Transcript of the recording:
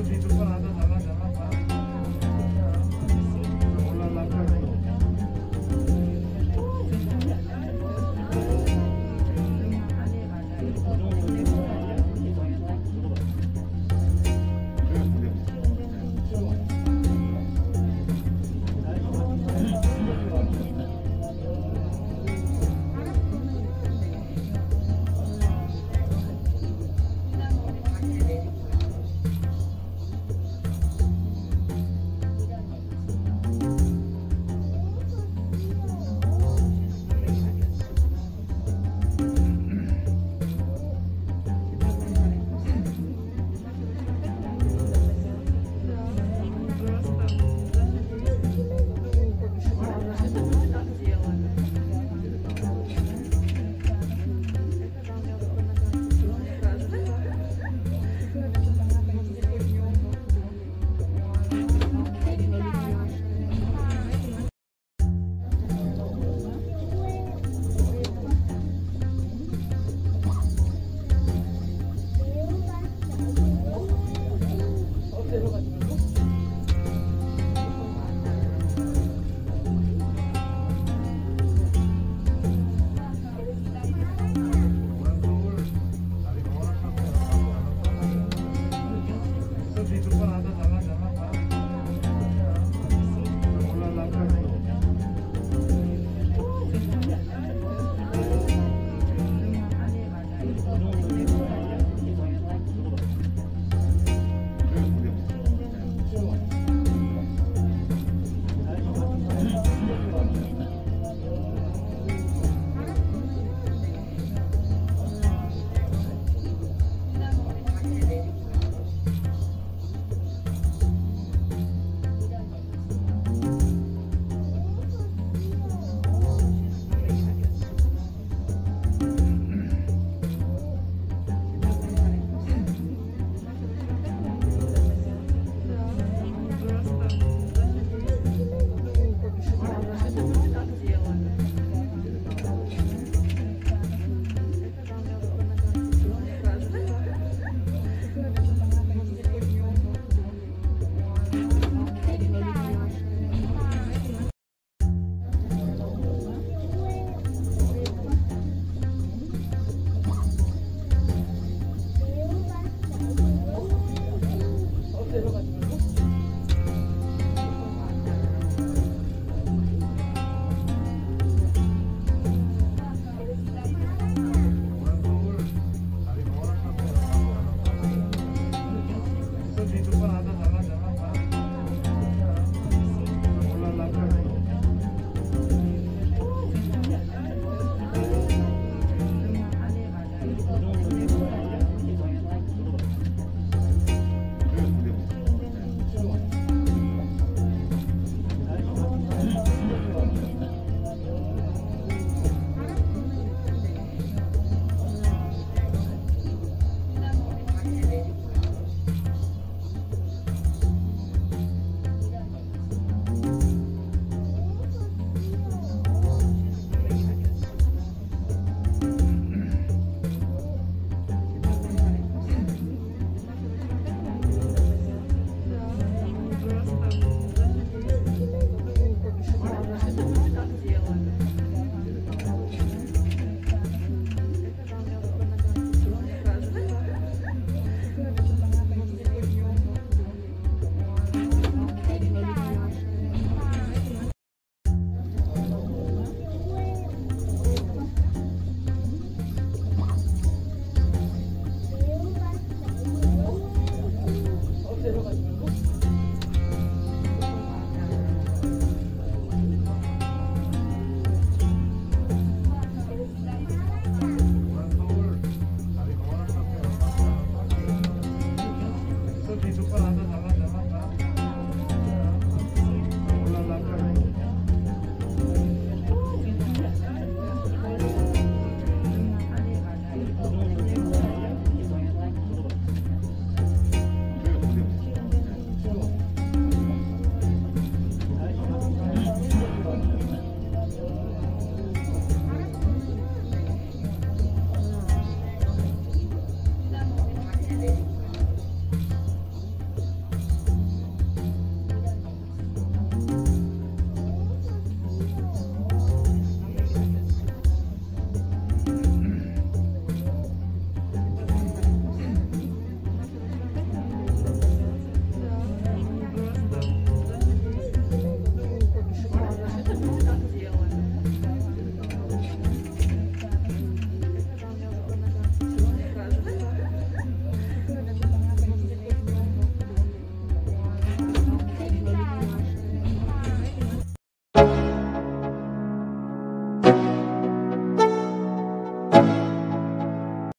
Tá do vidro